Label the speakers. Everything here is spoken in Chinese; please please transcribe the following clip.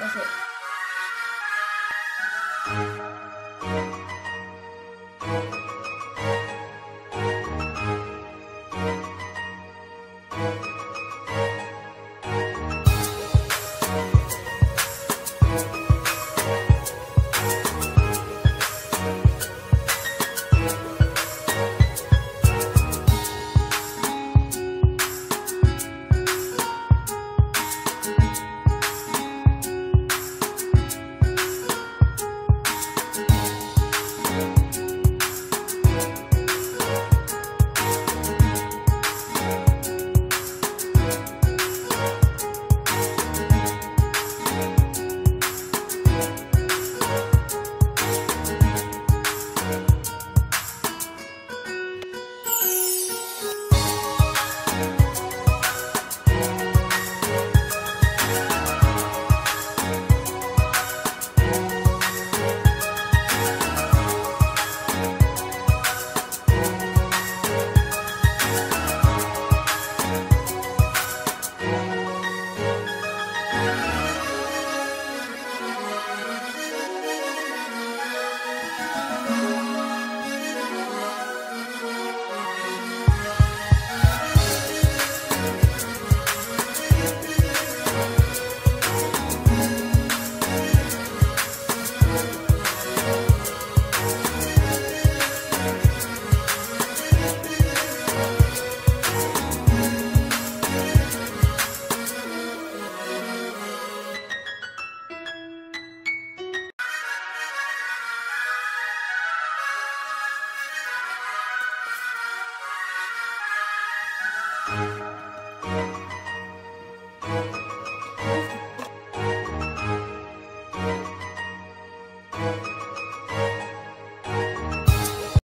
Speaker 1: 那是。